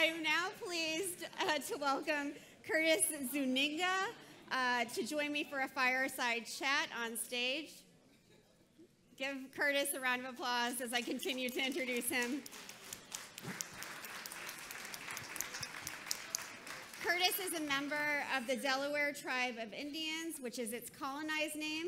I'm now pleased uh, to welcome Curtis Zunigha uh, to join me for a fireside chat on stage. Give Curtis a round of applause as I continue to introduce him. Curtis is a member of the Delaware Tribe of Indians, which is its colonized name,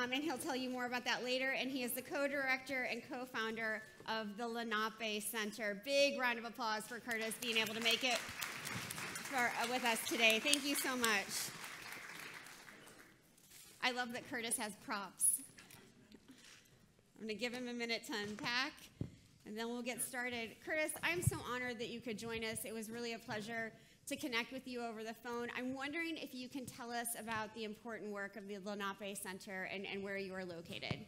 um, and he'll tell you more about that later. And he is the co-director and co-founder of the Lenape Center. Big round of applause for Curtis being able to make it for, uh, with us today. Thank you so much. I love that Curtis has props. I'm going to give him a minute to unpack, and then we'll get started. Curtis, I'm so honored that you could join us. It was really a pleasure to connect with you over the phone. I'm wondering if you can tell us about the important work of the Lenape Center and, and where you are located.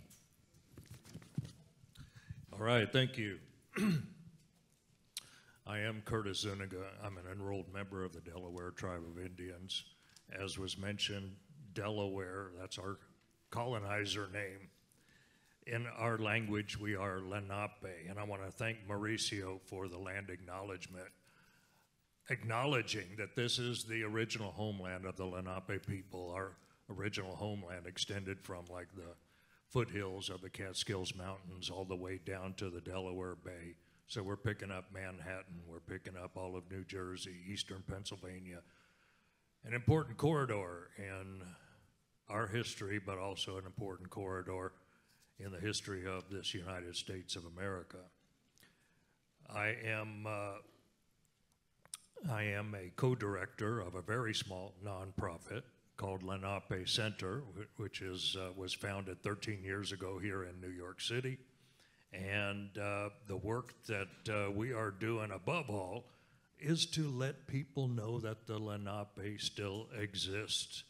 All right, thank you. I am Curtis Zunigha. I'm an enrolled member of the Delaware Tribe of Indians. As was mentioned, Delaware, that's our colonizer name. In our language, we are Lenape, and I want to thank Mauricio for the land acknowledgement acknowledging that this is the original homeland of the Lenape people. Our original homeland extended from like the foothills of the Catskills Mountains all the way down to the Delaware Bay. So we're picking up Manhattan, we're picking up all of New Jersey, eastern Pennsylvania, an important corridor in our history, but also an important corridor in the history of this United States of America. I am uh, I am a co-director of a very small nonprofit called Lenape Center, which is uh, was founded 13 years ago here in New York City. And uh, the work that uh, we are doing above all is to let people know that the Lenape still exists,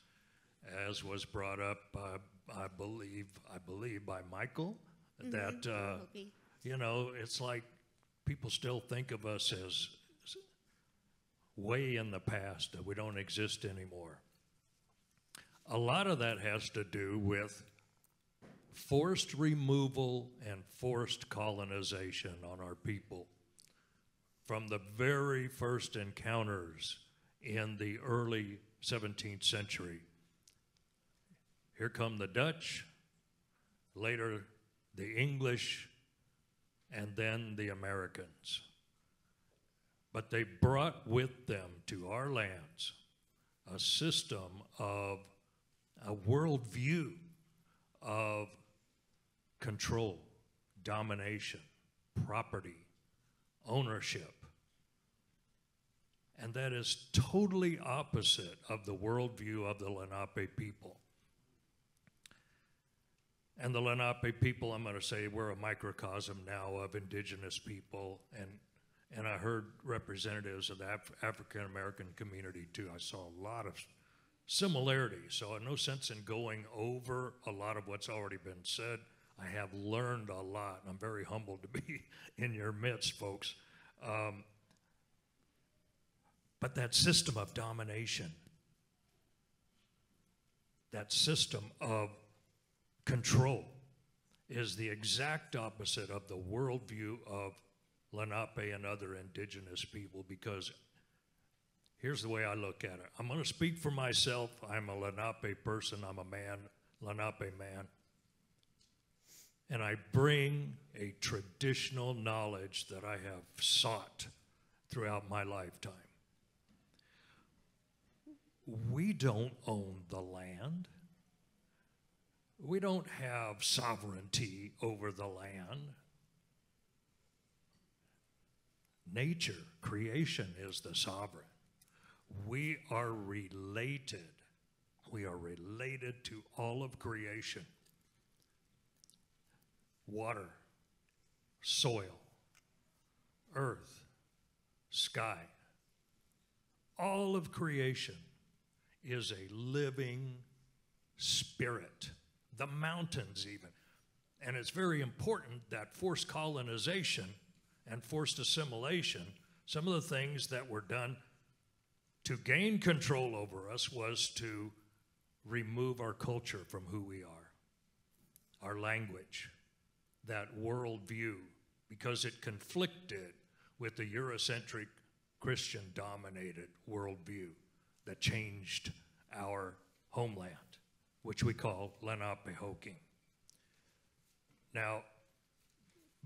as was brought up, I believe, I believe by Michael, mm-hmm. that uh, you know it's like people still think of us as way in the past that we don't exist anymore. A lot of that has to do with forced removal and forced colonization on our people. From the very first encounters in the early 17th century, here come the Dutch, later the English, and then the Americans. But they brought with them to our lands a system of a worldview of control, domination, property, ownership. And that is totally opposite of the worldview of the Lenape people. And the Lenape people, I'm going to say, we're a microcosm now of indigenous people and and I heard representatives of the Af- African American community too. I saw a lot of similarities, so no sense in going over a lot of what's already been said. I have learned a lot, and I'm very humbled to be in your midst, folks. Um, but that system of domination, that system of control, is the exact opposite of the worldview of Lenape and other indigenous people because here's the way I look at it. I'm going to speak for myself. I'm a Lenape person. I'm a man, Lenape man. And I bring a traditional knowledge that I have sought throughout my lifetime. We don't own the land. We don't have sovereignty over the land. Nature, creation is the sovereign. We are related. We are related to all of creation water, soil, earth, sky. All of creation is a living spirit, the mountains, even. And it's very important that forced colonization and forced assimilation, some of the things that were done to gain control over us was to remove our culture from who we are, our language, that worldview, because it conflicted with the Eurocentric Christian dominated worldview that changed our homeland, which we call Lenapehoking. Now,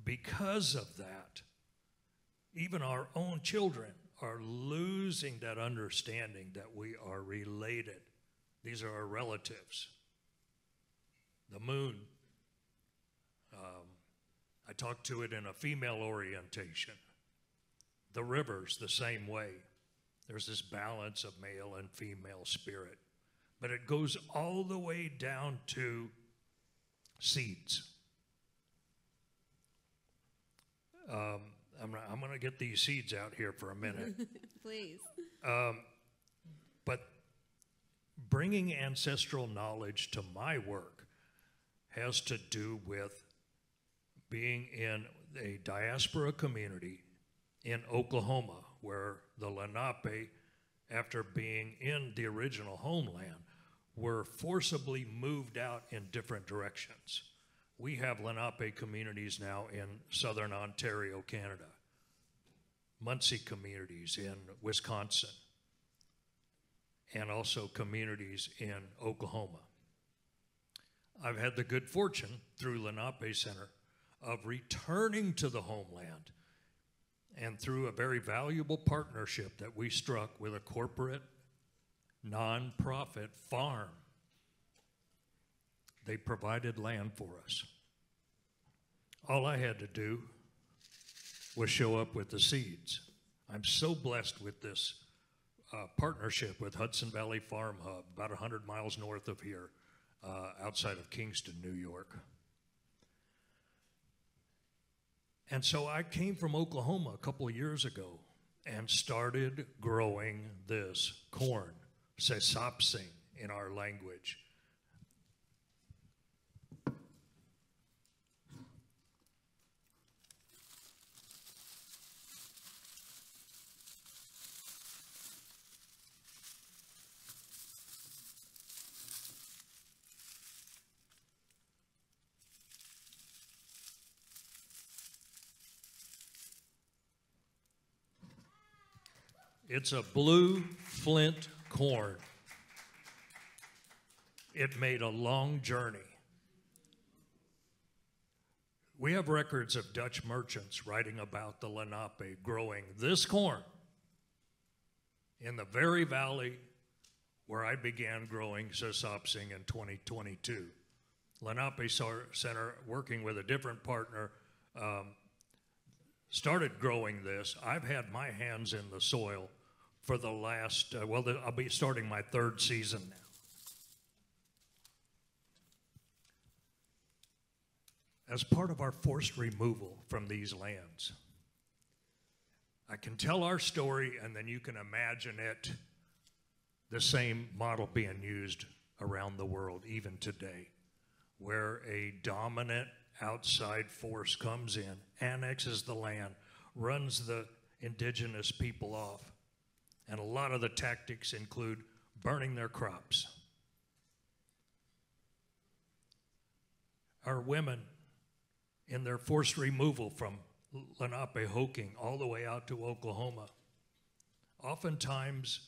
because of that, even our own children are losing that understanding that we are related. These are our relatives. The moon, um, I talked to it in a female orientation. The rivers, the same way. There's this balance of male and female spirit. But it goes all the way down to seeds. Um, I'm, I'm going to get these seeds out here for a minute. Please. but bringing ancestral knowledge to my work has to do with being in a diaspora community in Oklahoma, where the Lenape, after being in the original homeland, were forcibly moved out in different directions. We have Lenape communities now in southern Ontario, Canada, Munsee communities in Wisconsin, and also communities in Oklahoma. I've had the good fortune through Lenape Center of returning to the homeland and through a very valuable partnership that we struck with a corporate nonprofit farm. They provided land for us. All I had to do was show up with the seeds. I'm so blessed with this uh, partnership with Hudson Valley Farm Hub, about 100 miles north of here, uh, outside of Kingston, New York. And so I came from Oklahoma a couple of years ago and started growing this corn, sesapsing in our language. It's a blue flint corn. It made a long journey. We have records of Dutch merchants writing about the Lenape growing this corn in the very valley where I began growing sesapsing in 2022. Lenape Center, working with a different partner, um, started growing this. I've had my hands in the soil for the last, uh, well, I'll be starting my third season now. As part of our forced removal from these lands, I can tell our story and then you can imagine it, the same model being used around the world, even today, where a dominant outside force comes in, annexes the land, runs the indigenous people off. And a lot of the tactics include burning their crops. Our women, in their forced removal from Lenapehoking all the way out to Oklahoma, oftentimes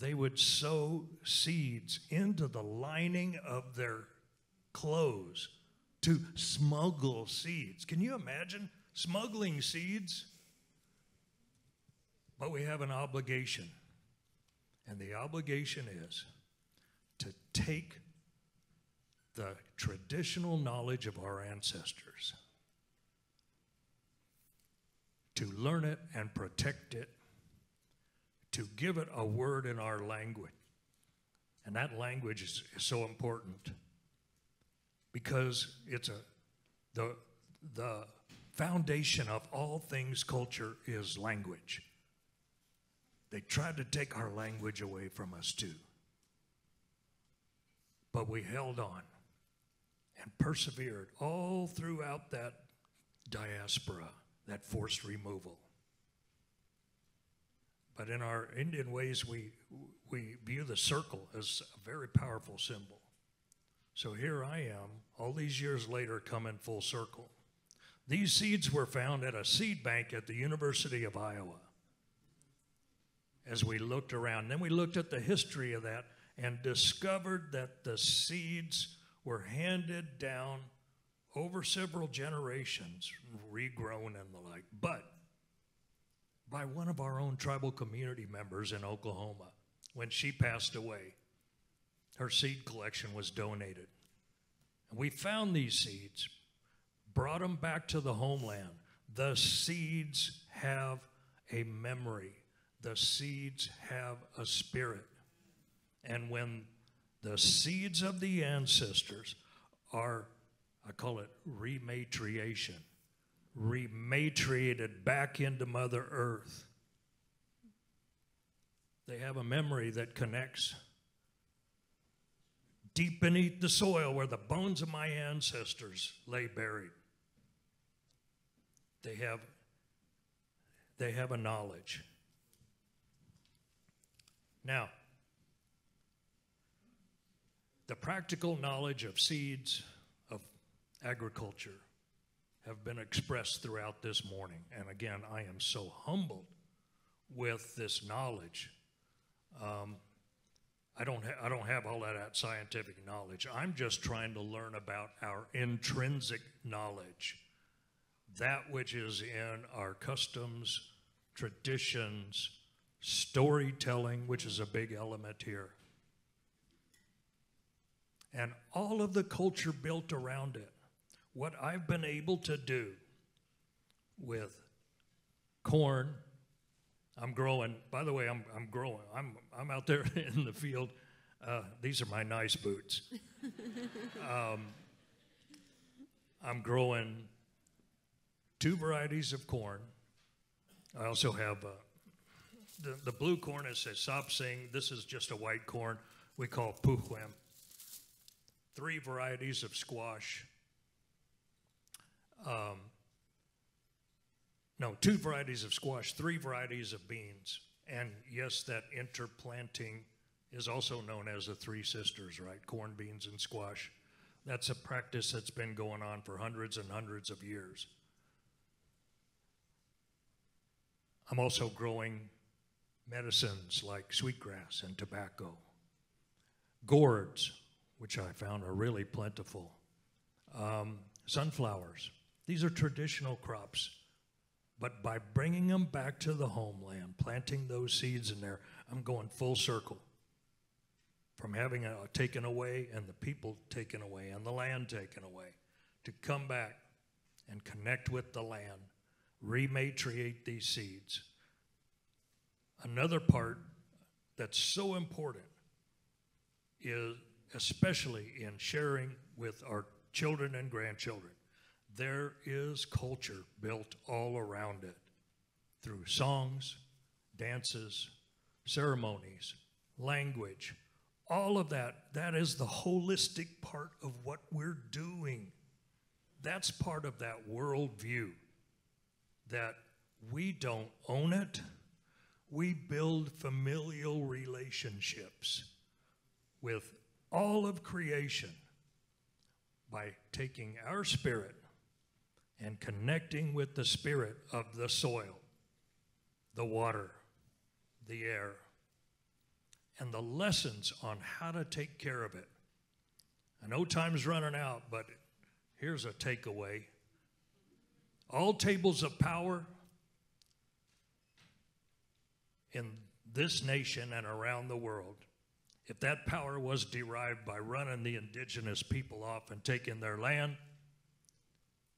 they would sow seeds into the lining of their clothes to smuggle seeds. Can you imagine smuggling seeds? But we have an obligation. And the obligation is to take the traditional knowledge of our ancestors, to learn it and protect it, to give it a word in our language. And that language is, is so important because it's a the the foundation of all things culture is language. They tried to take our language away from us too. But we held on and persevered all throughout that diaspora, that forced removal. But in our Indian ways, we, we view the circle as a very powerful symbol. So here I am, all these years later, coming full circle. These seeds were found at a seed bank at the University of Iowa. As we looked around. Then we looked at the history of that and discovered that the seeds were handed down over several generations, regrown and the like, but by one of our own tribal community members in Oklahoma. When she passed away, her seed collection was donated. And we found these seeds, brought them back to the homeland. The seeds have a memory, the seeds have a spirit. And when the seeds of the ancestors are, I call it rematriation, rematriated back into Mother Earth, they have a memory that connects deep beneath the soil where the bones of my ancestors lay buried. They have, they have a knowledge. Now, the practical knowledge of seeds, of agriculture, have been expressed throughout this morning. And again, I am so humbled with this knowledge. Um, I don't, I don't have all that scientific knowledge. I'm just trying to learn about our intrinsic knowledge, that which is in our customs, traditions, storytelling, which is a big element here and all of the culture built around it. What I've been able to do with corn, I'm growing. By the way, I'm, I'm growing. I'm, I'm out there in the field. Uh, these are my nice boots. um, I'm growing two varieties of corn. I also have uh, the, the blue corn is a Sop Sing. This is just a white corn we call Puhwem three varieties of squash. Um, no, two varieties of squash, three varieties of beans. And yes, that interplanting is also known as the Three Sisters, right? Corn, beans, and squash. That's a practice that's been going on for hundreds and hundreds of years. I'm also growing medicines like sweetgrass and tobacco, gourds, which I found are really plentiful. Um, sunflowers, these are traditional crops. But by bringing them back to the homeland, planting those seeds in there, I'm going full circle. From having it taken away and the people taken away and the land taken away, to come back and connect with the land, rematriate these seeds. Another part that's so important is especially in sharing with our children and grandchildren. There is culture built all around it through songs, dances, ceremonies, language, all of that. That is the holistic part of what we're doing. That's part of that worldview that we don't own it. We build familial relationships with all of creation by taking our spirit and connecting with the spirit of the soil, the water, the air, and the lessons on how to take care of it. I know time's running out, but here's a takeaway. All tables of power in this nation and around the world if that power was derived by running the indigenous people off and taking their land,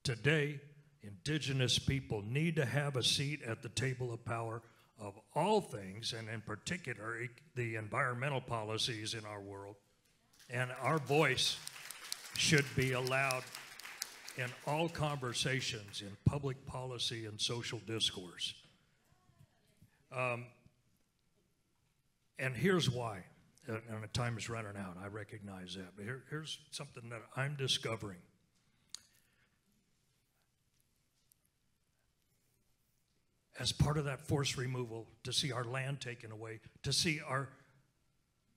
today, indigenous people need to have a seat at the table of power of all things, and in particular, the environmental policies in our world. And our voice should be allowed in all conversations in public policy and social discourse. Um, and here's why and the time is running out. I recognize that. But here, here's something that I'm discovering. As part of that force removal, to see our land taken away, to see our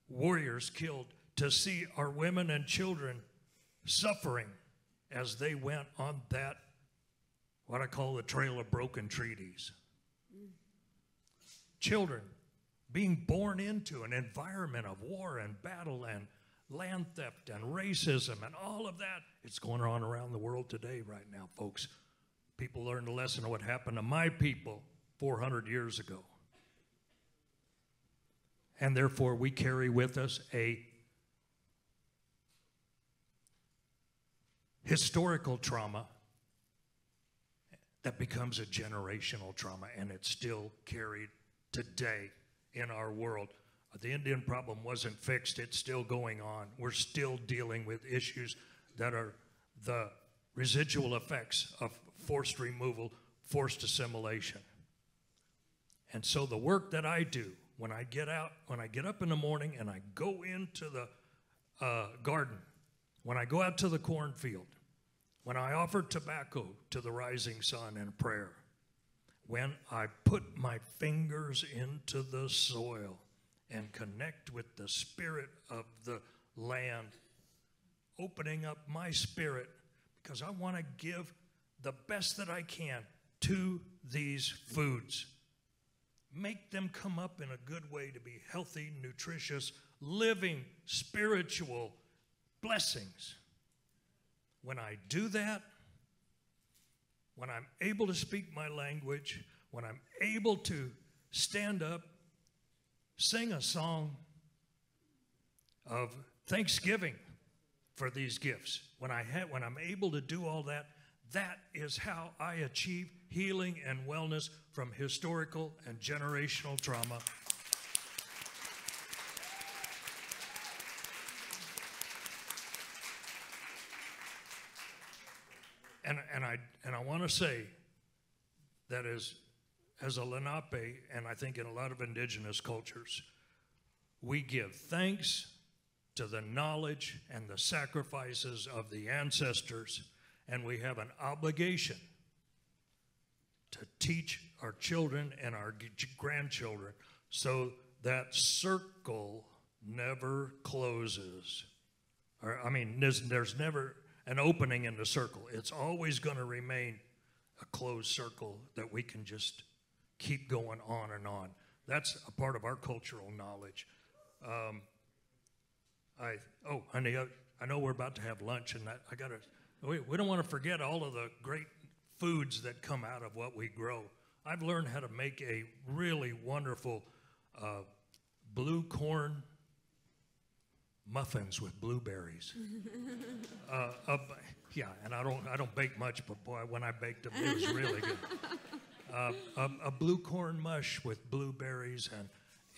warriors killed, to see our women and children suffering as they went on that, what I call the trail of broken treaties. Mm. Children being born into an environment of war and battle and land theft and racism and all of that. It's going on around the world today, right now, folks. People learned a lesson of what happened to my people 400 years ago. And therefore, we carry with us a historical trauma that becomes a generational trauma, and it's still carried today in our world. The Indian problem wasn't fixed, it's still going on. We're still dealing with issues that are the residual effects of forced removal, forced assimilation. And so the work that I do when I get out, when I get up in the morning and I go into the uh, garden, when I go out to the cornfield, when I offer tobacco to the rising sun in prayer, when I put my fingers into the soil and connect with the spirit of the land, opening up my spirit because I want to give the best that I can to these foods. Make them come up in a good way to be healthy, nutritious, living, spiritual blessings. When I do that, when I'm able to speak my language, when I'm able to stand up, sing a song of thanksgiving for these gifts, when, I ha- when I'm able to do all that, that is how I achieve healing and wellness from historical and generational trauma. And, and I, and I want to say that as, as a Lenape, and I think in a lot of indigenous cultures, we give thanks to the knowledge and the sacrifices of the ancestors, and we have an obligation to teach our children and our grandchildren so that circle never closes. Or, I mean, there's, there's never an opening in the circle. It's always going to remain a closed circle that we can just keep going on and on. That's a part of our cultural knowledge. Um, I oh, honey, I, I know we're about to have lunch, and that, I gotta. We, we don't want to forget all of the great foods that come out of what we grow. I've learned how to make a really wonderful uh, blue corn muffins with blueberries. uh, uh, yeah, and I don't I don't bake much, but boy, when I baked them, it was really good. Uh, a, a, blue corn mush with blueberries and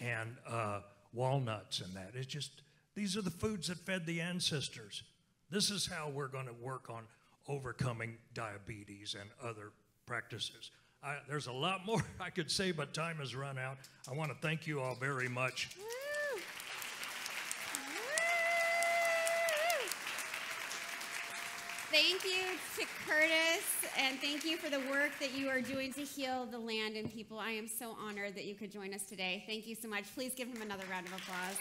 and uh, walnuts and that. It's just these are the foods that fed the ancestors. This is how we're going to work on overcoming diabetes and other practices. I, there's a lot more I could say, but time has run out. I want to thank you all very much. Thank you to Curtis, and thank you for the work that you are doing to heal the land and people. I am so honored that you could join us today. Thank you so much. Please give him another round of applause.